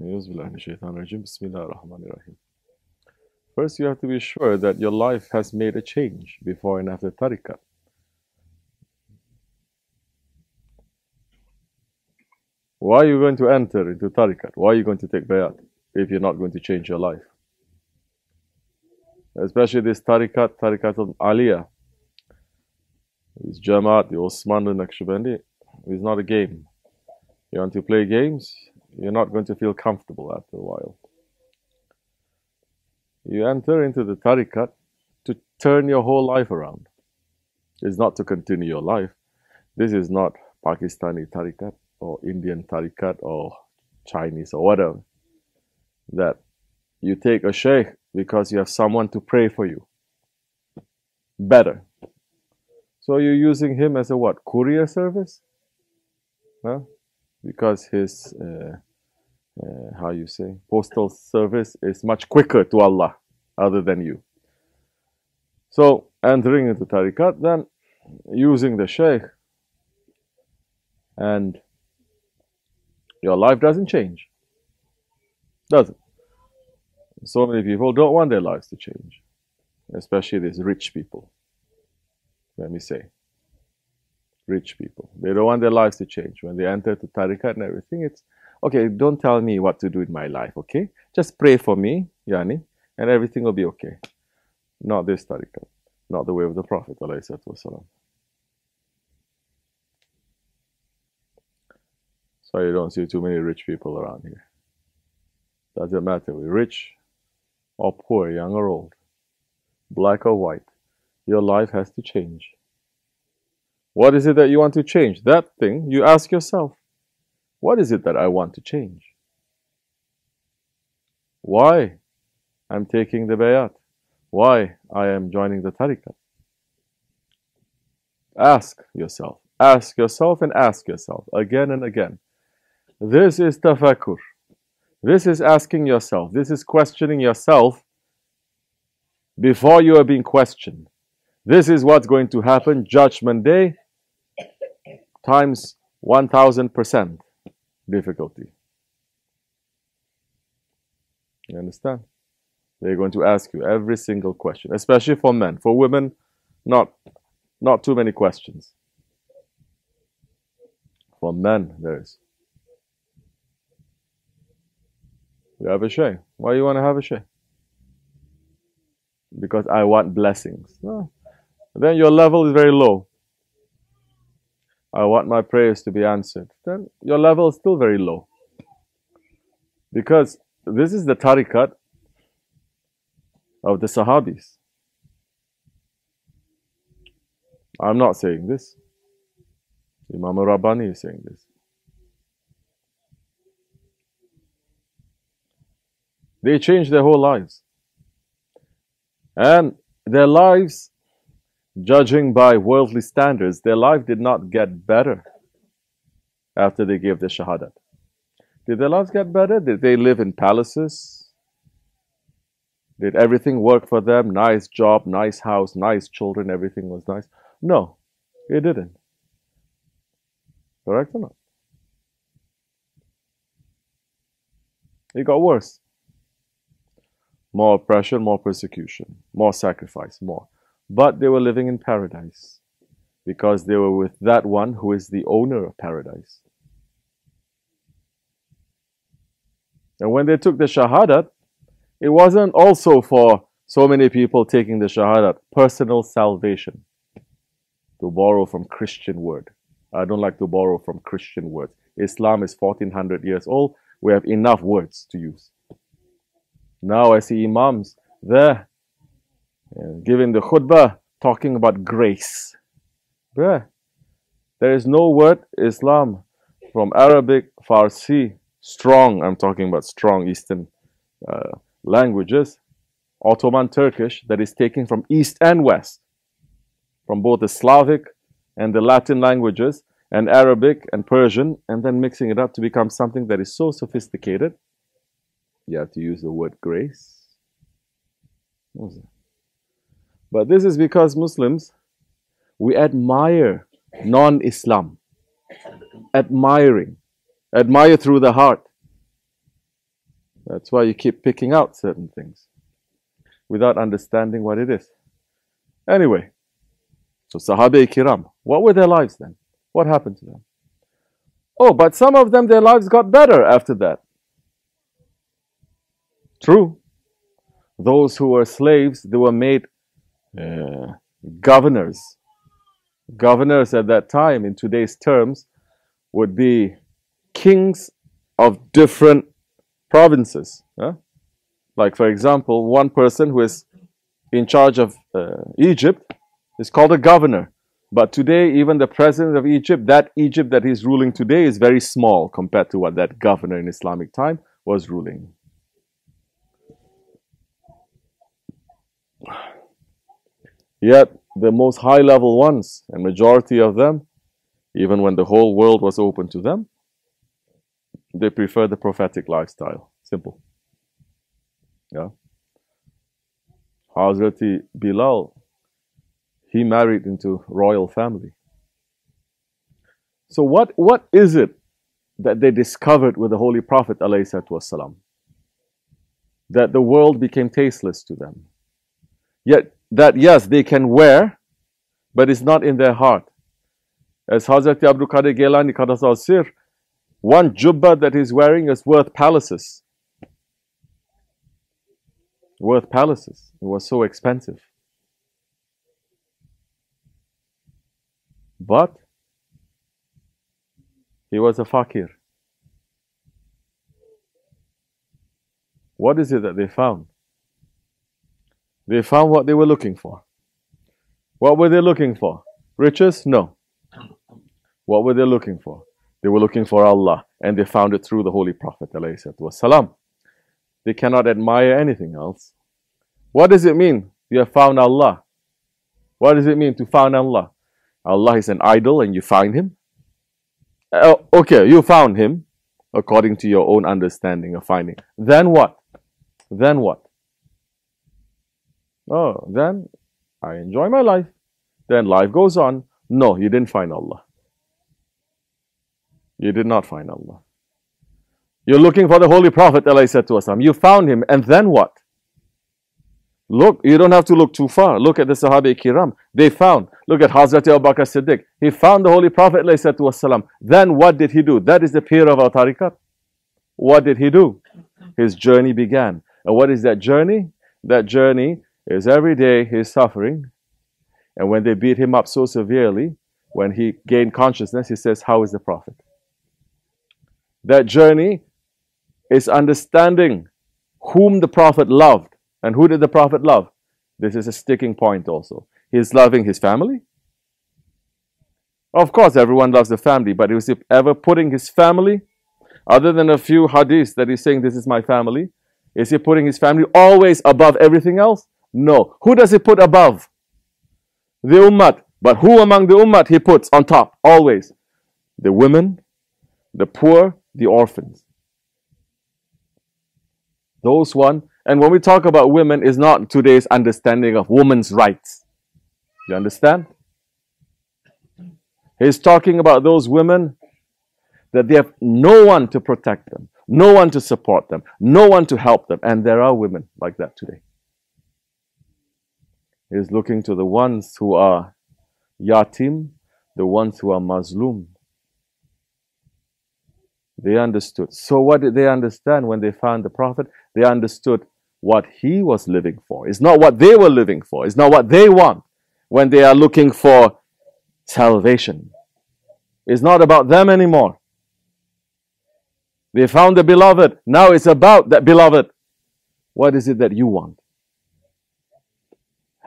First, you have to be sure that your life has made a change before and after tariqat. Why are you going to enter into tariqat? Why are you going to take bayat if you're not going to change your life? Especially this tariqat, tariqat al aliyah. This Jamaat, the Osmanli Naqshbandi, is not a game. You want to play games, you're not going to feel comfortable after a while. You enter into the tariqat to turn your whole life around. It's not to continue your life. This is not Pakistani tariqat or Indian tariqat or Chinese or whatever. That you take a sheikh because you have someone to pray for you. Better. So you're using him as a what? Courier service? Huh? Because his, uh, uh, how you say, postal service is much quicker to Allah other than you. So entering into tariqat, then using the sheikh and your life doesn't change. Doesn't. So many people don't want their lives to change, especially these rich people. Let me say. Rich people. They don't want their lives to change. When they enter to tariqat and everything, it's okay, don't tell me what to do in my life, okay? Just pray for me, Yani, and everything will be okay. Not this tariqat, not the way of the Prophet. So you don't see too many rich people around here. Doesn't matter, we're rich or poor, young or old, black or white. Your life has to change. What is it that you want to change? That thing you ask yourself. What is it that I want to change? Why I'm taking the bayat? Why I am joining the tariqah? Ask yourself. Ask yourself and ask yourself again and again. This is tafakkur. This is asking yourself. This is questioning yourself before you are being questioned. This is what's going to happen judgment day times 1000% difficulty. You understand? They're going to ask you every single question, especially for men. For women, not not too many questions. For men, there is. You have a sheikh. Why do you want to have a sheikh? Because I want blessings. No. Then your level is very low. I want my prayers to be answered. Then your level is still very low. Because this is the tariqat of the Sahabis. I'm not saying this. Imam Rabbani is saying this. They changed their whole lives. And their lives, judging by worldly standards, their life did not get better after they gave the Shahadat. Did their lives get better? Did they live in palaces? Did everything work for them? Nice job, nice house, nice children, everything was nice? No, it didn't. Correct or not? It got worse. More oppression, more persecution, more sacrifice, more. But they were living in paradise because they were with that one who is the owner of paradise. And when they took the Shahadat, it wasn't also for so many people taking the Shahadat, personal salvation. To borrow from Christian word. I don't like to borrow from Christian words. Islam is 1400 years old. We have enough words to use. Now I see Imams there giving the khutbah talking about grace. There is no word Islam from Arabic, Farsi, strong, I'm talking about strong Eastern uh, languages, Ottoman Turkish, that is taken from East and West, from both the Slavic and the Latin languages, and Arabic and Persian, and then mixing it up to become something that is so sophisticated. You have to use the word grace. But this is because Muslims, we admire non Islam. Admiring. Admire through the heart. That's why you keep picking out certain things without understanding what it is. Anyway, so Sahabe Kiram, what were their lives then? What happened to them? Oh, but some of them, their lives got better after that. True. Those who were slaves, they were made uh, governors. Governors at that time, in today's terms, would be kings of different provinces. Huh? Like, for example, one person who is in charge of uh, Egypt is called a governor. But today, even the president of Egypt, that Egypt that he's ruling today is very small compared to what that governor in Islamic time was ruling. Yet, the most high level ones, and majority of them, even when the whole world was open to them, they prefer the prophetic lifestyle. Simple. Yeah. Hazrati Bilal he married into royal family. So what, what is it that they discovered with the Holy Prophet والسلام, that the world became tasteless to them? Yet that yes, they can wear, but it's not in their heart. As Hazrat Abdul Qadir Gilani Qadasal Sir, one jubba that he's wearing is worth palaces. Worth palaces. It was so expensive. But he was a fakir. What is it that they found? They found what they were looking for. What were they looking for? Riches? No. What were they looking for? They were looking for Allah and they found it through the Holy Prophet. They cannot admire anything else. What does it mean? You have found Allah. What does it mean to find Allah? Allah is an idol and you find him? Uh, okay, you found him according to your own understanding of finding. Then what? Then what? Oh, then I enjoy my life. Then life goes on. No, you didn't find Allah. You did not find Allah. You're looking for the Holy Prophet, Allah said to us. You found him, and then what? Look, you don't have to look too far. Look at the Sahaba Kiram. They found. Look at Hazrat Abu Bakr Siddiq. He found the Holy Prophet. والسلام. Then what did he do? That is the peer of our tariqat. What did he do? His journey began. And what is that journey? That journey is every day he's suffering. And when they beat him up so severely, when he gained consciousness, he says, How is the Prophet? That journey is understanding whom the Prophet loved and who did the Prophet love? This is a sticking point also. He's loving his family. Of course, everyone loves the family, but was he ever putting his family, other than a few hadiths that he's saying, This is my family? Is he putting his family always above everything else? No. Who does he put above? The ummah. But who among the ummah he puts on top? Always. The women, the poor, the orphans. Those one and when we talk about women, is not today's understanding of women's rights. You understand? He's talking about those women that they have no one to protect them, no one to support them, no one to help them. And there are women like that today. He's looking to the ones who are yatim, the ones who are mazlum. They understood. So, what did they understand when they found the Prophet? They understood what he was living for. It's not what they were living for. It's not what they want when they are looking for salvation. It's not about them anymore. They found the beloved. Now it's about that beloved. What is it that you want?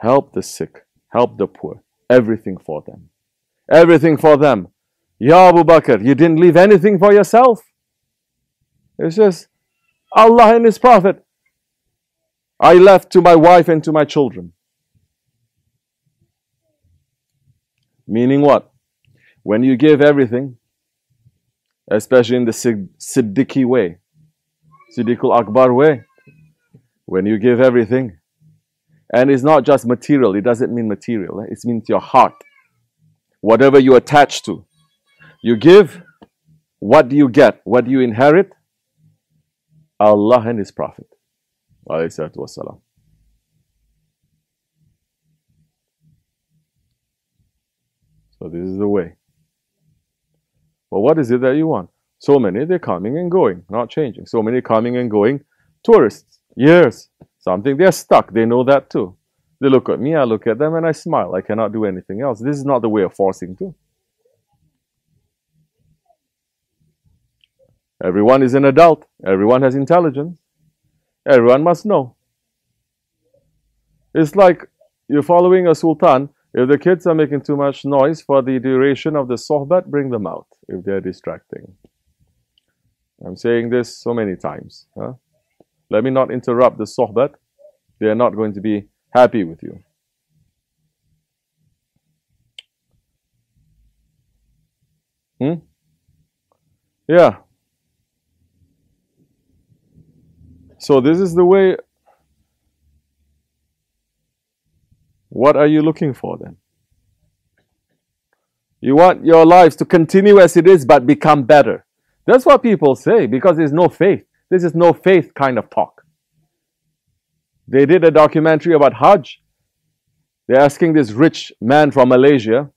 Help the sick, help the poor, everything for them. Everything for them. Ya Abu Bakr, you didn't leave anything for yourself. It's just Allah and His Prophet. I left to my wife and to my children. Meaning what? When you give everything, especially in the Siddiqui way, Siddiqul Akbar way, when you give everything, and it's not just material, it doesn't mean material, eh? it means your heart. Whatever you attach to. You give, what do you get? What do you inherit? Allah and His Prophet. So this is the way. But what is it that you want? So many, they're coming and going, not changing. So many coming and going. Tourists, years, something, they're stuck. They know that too. They look at me, I look at them, and I smile. I cannot do anything else. This is not the way of forcing to. Everyone is an adult. Everyone has intelligence. Everyone must know. It's like you're following a sultan. If the kids are making too much noise for the duration of the sohbat, bring them out if they're distracting. I'm saying this so many times. Huh? Let me not interrupt the sohbat. They are not going to be happy with you. Hmm? Yeah. So this is the way. What are you looking for then? You want your lives to continue as it is but become better. That's what people say because there's no faith. This is no faith kind of talk. They did a documentary about Hajj. They're asking this rich man from Malaysia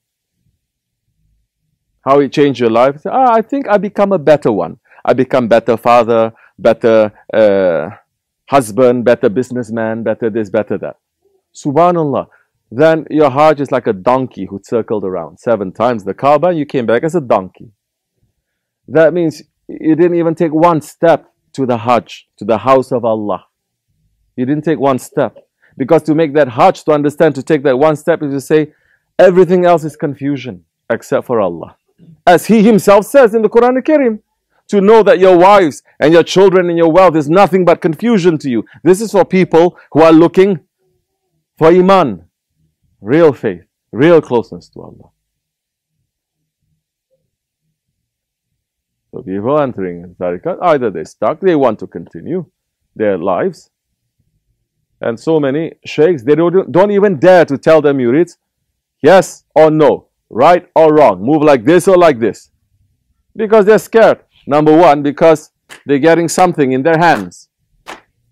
how he changed your life. Said, ah, I think I become a better one. I become better father, better uh, husband, better businessman, better this, better that. Subhanallah. Then your Hajj is like a donkey who circled around seven times the Kaaba. You came back as a donkey. That means you didn't even take one step to the Hajj, to the house of Allah. You didn't take one step. Because to make that Hajj, to understand, to take that one step is to say, everything else is confusion except for Allah. As He Himself says in the Quran al-Karim, to know that your wives and your children and your wealth is nothing but confusion to you. This is for people who are looking for Iman, real faith, real closeness to Allah. So people entering Tariqat, either they're stuck, they want to continue their lives, and so many sheikhs, they don't, don't even dare to tell their murids, yes or no, right or wrong, move like this or like this. Because they're scared. Number one, because they're getting something in their hands.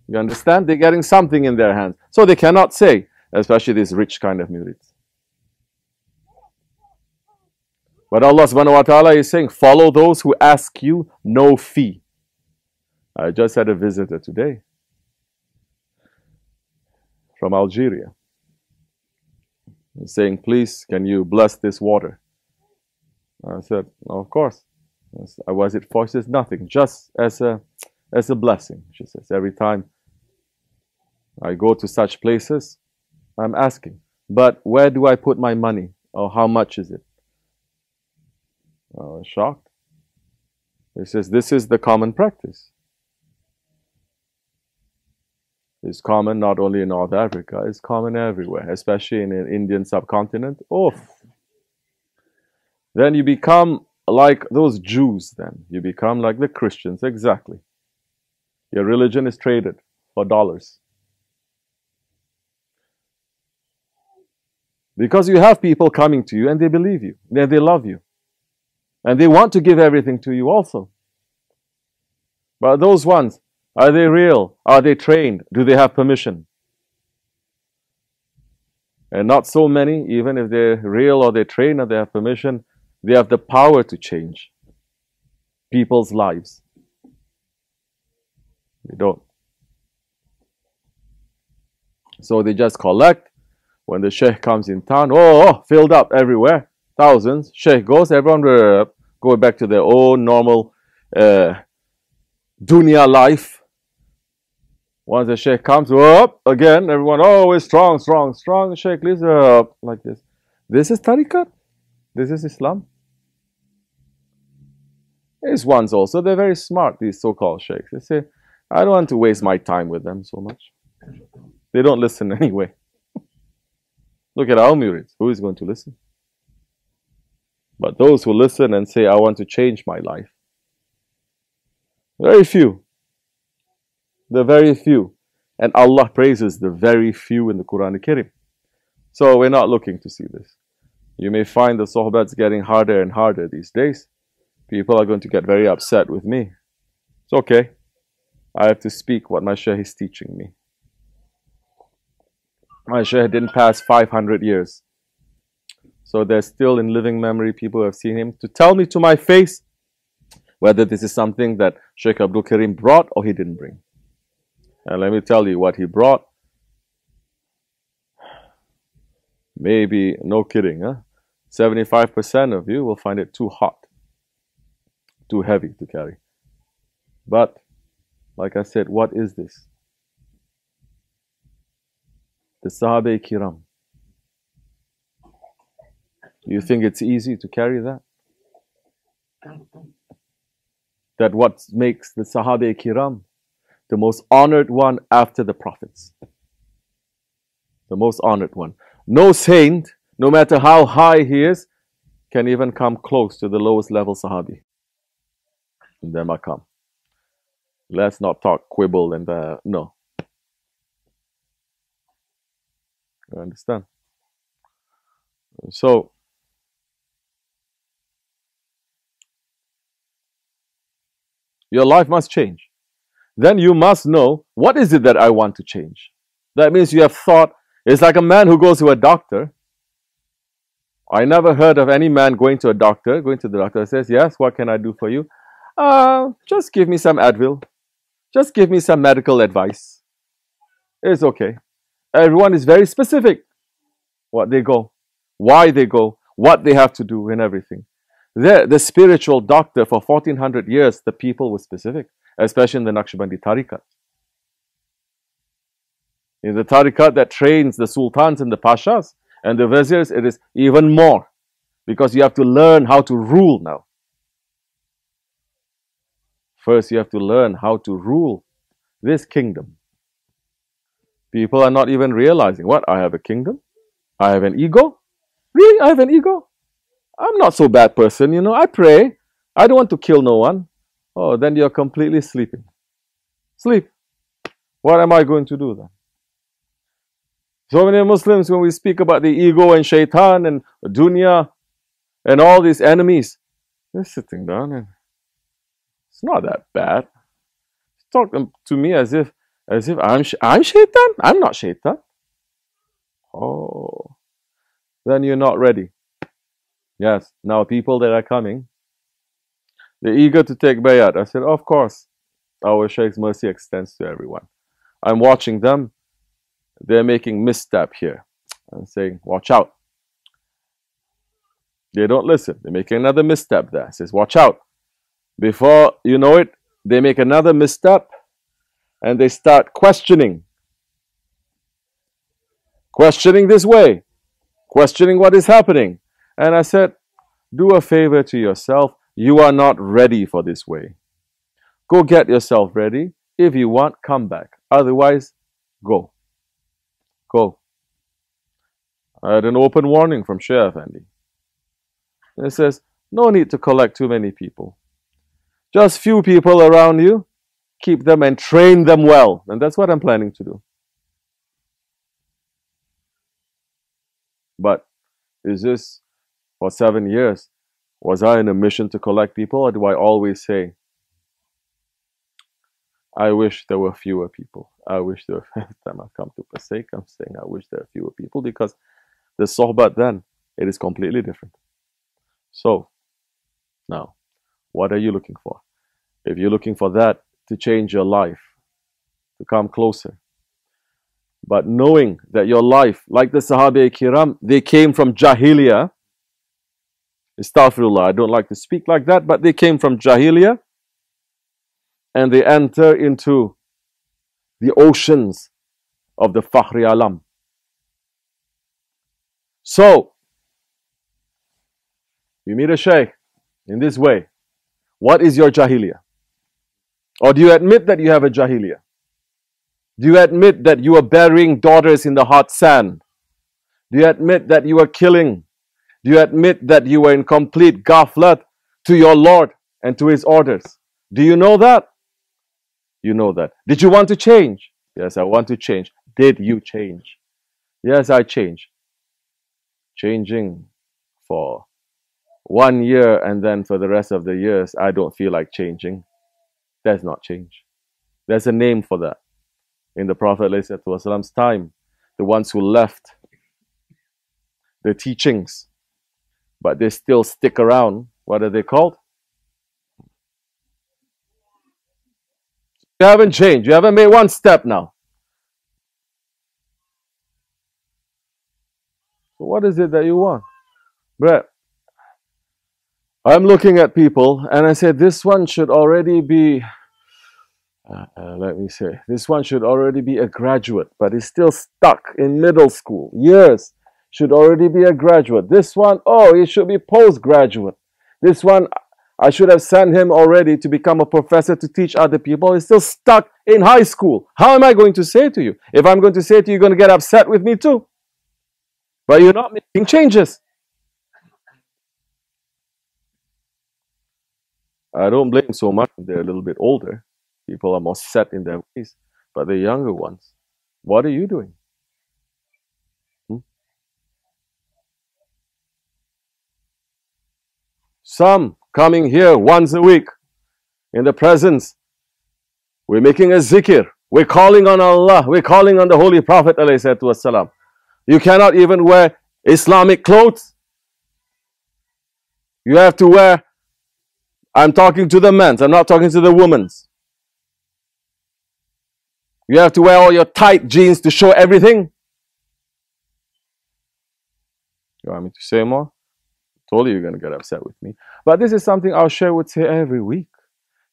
You understand? They're getting something in their hands. So they cannot say, especially these rich kind of murids. But Allah subhanahu wa ta'ala is saying, follow those who ask you no fee. I just had a visitor today from Algeria saying, Please, can you bless this water? I said, Of course. I was it for? She says, Nothing, just as a, as a blessing. She says, Every time I go to such places, I'm asking, But where do I put my money? Or how much is it? I was shocked. He says, This is the common practice It's common not only in North Africa, it's common everywhere, especially in the Indian subcontinent. Oh, then you become like those Jews, then. You become like the Christians, exactly. Your religion is traded for dollars. Because you have people coming to you and they believe you, and they love you. And they want to give everything to you also. But those ones, are they real? Are they trained? Do they have permission? And not so many, even if they're real or they're trained or they have permission, they have the power to change people's lives. They don't. So they just collect. When the sheikh comes in town, oh, oh filled up everywhere. Thousands. Sheikh goes, everyone go back to their own normal uh, dunya life. Once the sheikh comes up again, everyone, oh, it's strong, strong, strong. The sheikh up like this. This is tariqat. This is Islam. These ones also, they're very smart, these so-called sheikhs. They say, I don't want to waste my time with them so much. They don't listen anyway. Look at our murids. Who is going to listen? But those who listen and say, I want to change my life, very few. The very few. And Allah praises the very few in the Quran al-Karim. So we're not looking to see this. You may find the sohbats getting harder and harder these days. People are going to get very upset with me. It's okay. I have to speak what my Shaykh is teaching me. My Shaykh didn't pass 500 years. So there's still in living memory people who have seen him to tell me to my face whether this is something that Sheikh Abdul Karim brought or he didn't bring. And let me tell you what he brought. Maybe, no kidding, huh? 75% of you will find it too hot, too heavy to carry. But, like I said, what is this? The Sahaba Kiram. You think it's easy to carry that? That what makes the Sahaba Kiram the most honored one after the prophets. The most honored one. No saint, no matter how high he is, can even come close to the lowest level Sahabi in their maqam. Let's not talk quibble and uh, no. You understand? So, your life must change. Then you must know what is it that I want to change. That means you have thought, it's like a man who goes to a doctor. I never heard of any man going to a doctor, going to the doctor says, Yes, what can I do for you? Uh, just give me some Advil. Just give me some medical advice. It's okay. Everyone is very specific what they go, why they go, what they have to do, and everything. The, the spiritual doctor for 1400 years, the people were specific, especially in the Naqshbandi Tariqat. In the Tariqat that trains the sultans and the pashas and the viziers, it is even more because you have to learn how to rule now. First, you have to learn how to rule this kingdom. People are not even realizing what? I have a kingdom? I have an ego? Really? I have an ego? I'm not so bad person, you know. I pray. I don't want to kill no one. Oh, then you're completely sleeping. Sleep. What am I going to do then? So many Muslims, when we speak about the ego and shaitan and dunya and all these enemies, they're sitting down and it's not that bad. Talking to me as if as if I'm, I'm shaitan? I'm not shaitan. Oh, then you're not ready. Yes, now people that are coming, they're eager to take bayat. I said, of course, our Sheikh's mercy extends to everyone. I'm watching them. They're making misstep here. I'm saying, watch out. They don't listen. They make another misstep there. Says, watch out. Before you know it, they make another misstep and they start questioning. Questioning this way, questioning what is happening. And I said, do a favor to yourself. You are not ready for this way. Go get yourself ready. If you want, come back. Otherwise, go. Go. I had an open warning from Sheriff Andy. It says, no need to collect too many people. Just few people around you keep them and train them well. And that's what I'm planning to do. But is this for seven years? Was I in a mission to collect people, or do I always say, I wish there were fewer people? I wish there were, every time I come to Passaic, I'm saying, I wish there were fewer people because the sohbat then, it is completely different. So, now, what are you looking for? If you're looking for that, to change your life, to come closer. But knowing that your life, like the Sahaba Kiram, they came from Jahiliyyah. Astaghfirullah, I don't like to speak like that, but they came from Jahiliyyah and they enter into the oceans of the Fakhri Alam. So, you meet a sheikh in this way. What is your Jahiliyyah? Or do you admit that you have a jahiliyyah? Do you admit that you are burying daughters in the hot sand? Do you admit that you are killing? Do you admit that you were in complete ghaflat to your Lord and to His orders? Do you know that? You know that. Did you want to change? Yes, I want to change. Did you change? Yes, I changed. Changing for one year and then for the rest of the years, I don't feel like changing does not change. There's a name for that. In the Prophet ﷺ's time, the ones who left the teachings, but they still stick around, what are they called? You haven't changed. You haven't made one step now. So what is it that you want? Brett, I'm looking at people and I said, this one should already be, uh, uh, let me say, this one should already be a graduate, but he's still stuck in middle school. Years should already be a graduate. This one, oh, he should be postgraduate. This one, I should have sent him already to become a professor to teach other people. He's still stuck in high school. How am I going to say to you? If I'm going to say to you, you're going to get upset with me too. But you're not making changes. I don't blame so much if they're a little bit older. People are more set in their ways. But the younger ones, what are you doing? Some coming here once a week in the presence. We're making a zikr. We're calling on Allah. We're calling on the Holy Prophet. You cannot even wear Islamic clothes. You have to wear, I'm talking to the men's, I'm not talking to the women's. You have to wear all your tight jeans to show everything. You want me to say more? You you're going to get upset with me. But this is something our share would say every week.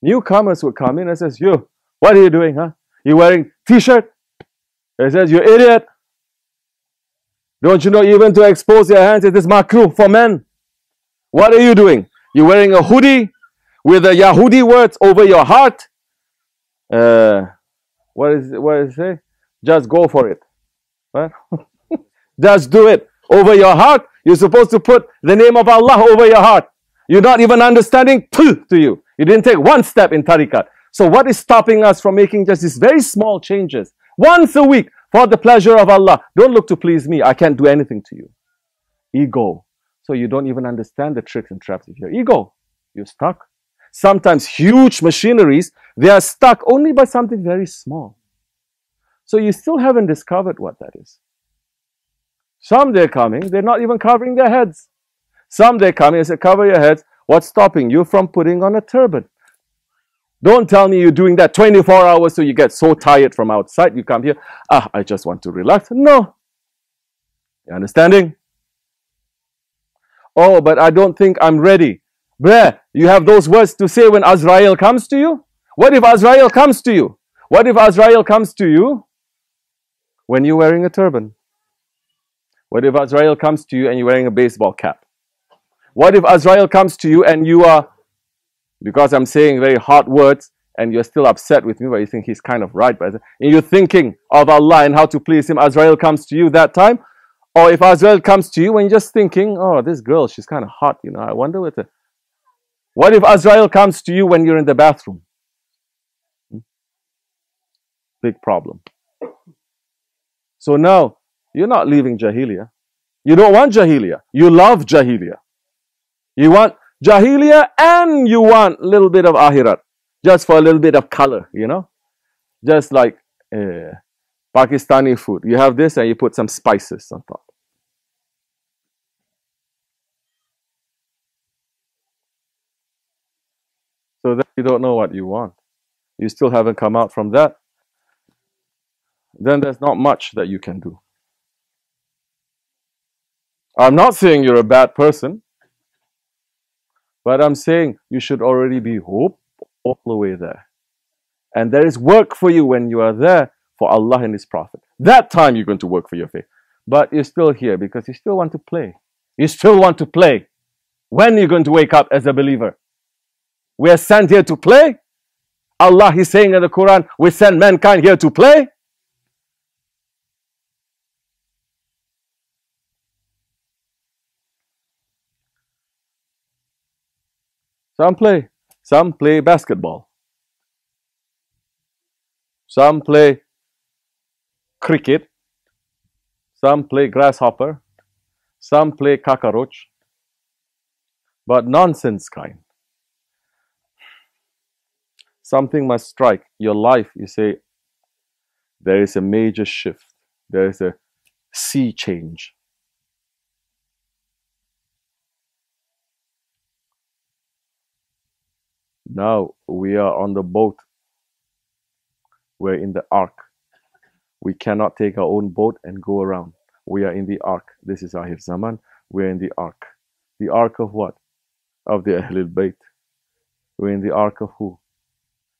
Newcomers would come in and says, you, what are you doing, huh? You wearing t-shirt? He says, you idiot. Don't you know even to expose your hands it is makruh for men? What are you doing? You're wearing a hoodie with the Yahudi words over your heart. Uh, what is what is it? Just go for it. What? Just do it over your heart. You're supposed to put the name of Allah over your heart. You're not even understanding to you. You didn't take one step in tariqat. So what is stopping us from making just these very small changes? Once a week, for the pleasure of Allah. Don't look to please me. I can't do anything to you. Ego. So you don't even understand the tricks and traps of your ego. You're stuck. Sometimes huge machineries, they are stuck only by something very small. So you still haven't discovered what that is. Some they're coming, they're not even covering their heads. Some they're coming and say, cover your heads. What's stopping you from putting on a turban? Don't tell me you're doing that 24 hours so you get so tired from outside. You come here, ah, I just want to relax. No. You understanding? Oh, but I don't think I'm ready. Bruh, you have those words to say when Azrael comes to you? What if Azrael comes to you? What if Azrael comes to you when you're wearing a turban? What if Azrael comes to you and you're wearing a baseball cap? What if Azrael comes to you and you are because I'm saying very hard words and you're still upset with me, but you think he's kind of right. But you're thinking of Allah and how to please Him. Azrael comes to you that time. Or if Azrael comes to you when you're just thinking, oh, this girl, she's kind of hot, you know, I wonder what the... What if Azrael comes to you when you're in the bathroom? Hmm? Big problem. So now, you're not leaving Jahiliyyah. You don't want Jahiliyyah. You love Jahiliyyah. You want Jahiliyyah and you want a little bit of Akhirat. Just for a little bit of color, you know? Just like uh, Pakistani food. You have this and you put some spices on top. So that you don't know what you want. You still haven't come out from that. Then there's not much that you can do. I'm not saying you're a bad person. But I'm saying you should already be hope all the way there. And there is work for you when you are there for Allah and His Prophet. That time you're going to work for your faith. But you're still here because you still want to play. You still want to play. When are you going to wake up as a believer? We are sent here to play. Allah is saying in the Quran, we send mankind here to play. Some play. Some play basketball. Some play cricket. Some play grasshopper. Some play cockroach. But nonsense kind. something must strike your life. You say, there is a major shift, there is a sea change. Now we are on the boat. We're in the ark. We cannot take our own boat and go around. We are in the ark. This is Ahir Zaman. We're in the ark. The ark of what? Of the Ahlul Bayt. We're in the ark of who?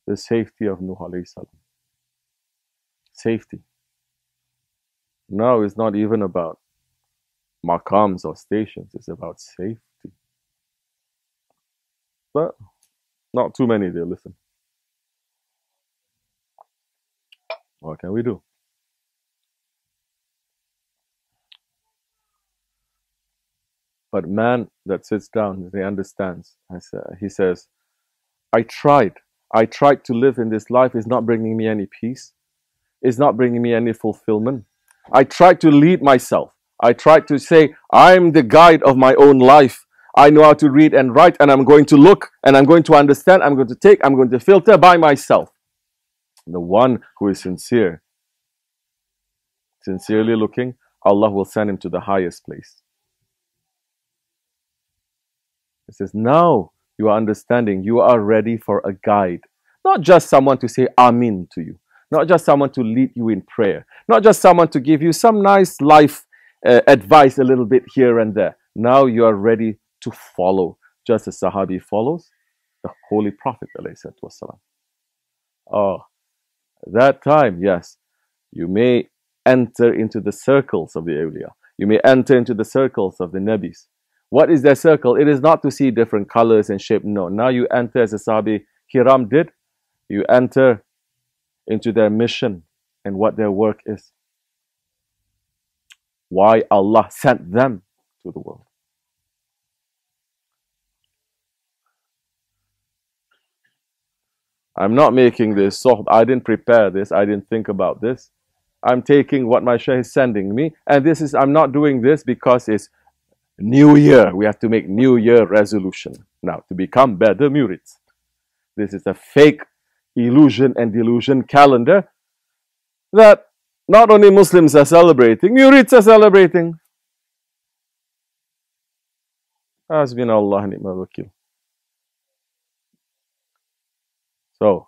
The safety of Nuh alayhi salam. Safety. Now it's not even about maqams or stations, it's about safety. But not too many there, listen. What can we do? But man that sits down, he understands. He says, I tried. I tried to live in this life. It's not bringing me any peace. It's not bringing me any fulfillment. I tried to lead myself. I tried to say, I'm the guide of my own life. I know how to read and write, and I'm going to look and I'm going to understand. I'm going to take, I'm going to filter by myself. The one who is sincere, sincerely looking, Allah will send him to the highest place. He says, Now you are understanding, you are ready for a guide. Not just someone to say Amin to you, not just someone to lead you in prayer, not just someone to give you some nice life uh, advice a little bit here and there. Now you are ready to follow, just as Sahabi follows the Holy Prophet. Oh, that time, yes, you may enter into the circles of the awliya. You may enter into the circles of the Nabis. What is their circle? It is not to see different colors and shape. No. Now you enter as a Sahabi Kiram did. You enter into their mission and what their work is. Why Allah sent them to the world. I'm not making this so I didn't prepare this, I didn't think about this. I'm taking what my Shaykh is sending me, and this is I'm not doing this because it's New Year. We have to make New Year resolution now to become better murids. This is a fake illusion and delusion calendar that not only Muslims are celebrating, murids are celebrating. Allah ni'mal wakil. So,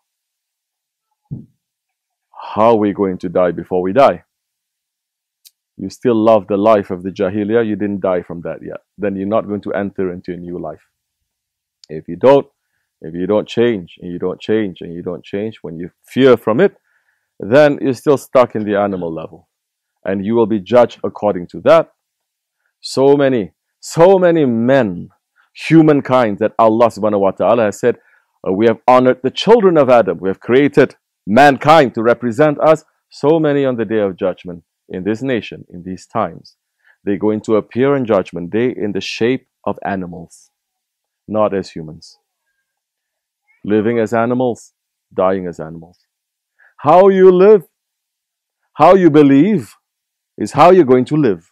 how are we going to die before we die? You still love the life of the Jahiliyyah, you didn't die from that yet. Then you're not going to enter into a new life. If you don't, if you don't change, and you don't change, and you don't change, when you fear from it, then you're still stuck in the animal level. And you will be judged according to that. So many, so many men, humankind that Allah subhanahu wa ta'ala has said, Uh, we have honored the children of Adam. We have created mankind to represent us. So many on the day of judgment in this nation, in these times, they're going to appear in judgment day in the shape of animals, not as humans. Living as animals, dying as animals. How you live, how you believe, is how you're going to live.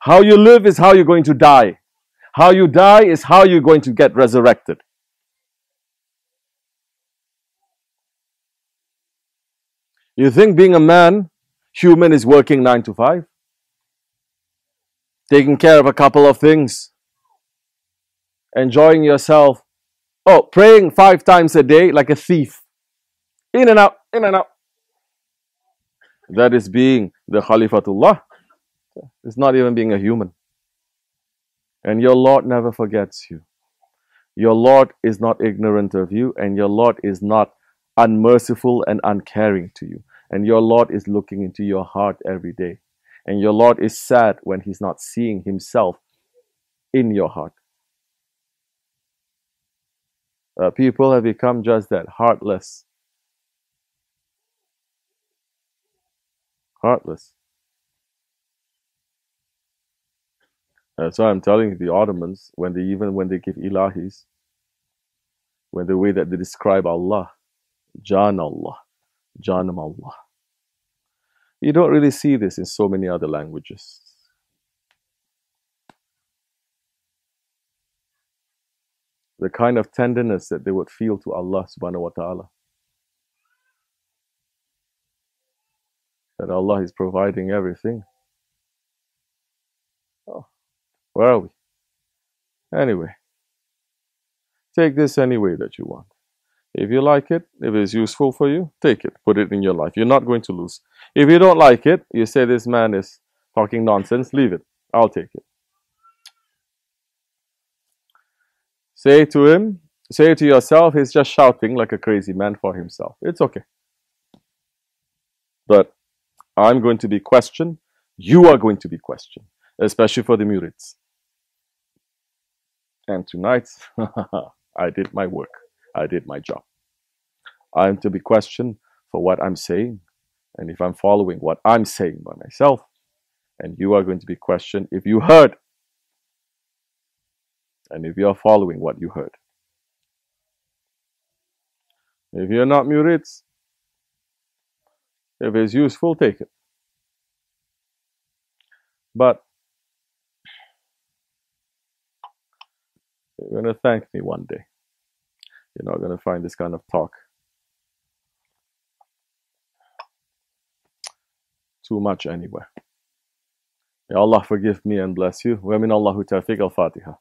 How you live is how you're going to die. How you die is how you're going to get resurrected. You think being a man, human, is working nine to five? Taking care of a couple of things? Enjoying yourself? Oh, praying five times a day like a thief. In and out, in and out. That is being the Khalifatullah. It's not even being a human. And your Lord never forgets you. Your Lord is not ignorant of you, and your Lord is not unmerciful and uncaring to you. And your Lord is looking into your heart every day. And your Lord is sad when He's not seeing Himself in your heart. Uh, people have become just that heartless. Heartless. That's why I'm telling the Ottomans when they even when they give ilahis, when the way that they describe Allah, Jan Allah, Janam Allah. You don't really see this in so many other languages. the kind of tenderness that they would feel to Allah subhanahu wa ta'ala. That Allah is providing everything. Oh, where are we? Anyway, take this any way that you want. If you like it, if it's useful for you, take it, put it in your life. You're not going to lose. If you don't like it, you say this man is talking nonsense, leave it. I'll take it. Say to him, say to yourself, he's just shouting like a crazy man for himself. It's okay. But I'm going to be questioned. You are going to be questioned, especially for the murids. And tonight, I did my work. I did my job. I'm to be questioned for what I'm saying and if I'm following what I'm saying by myself. And you are going to be questioned if you heard and if you are following what you heard. If you're not murids, if it's useful, take it. But you're going to thank me one day you're not going to find this kind of talk. Too much anywhere. May Allah forgive me and bless you. Wa min Allahu tawfiq al-Fatiha.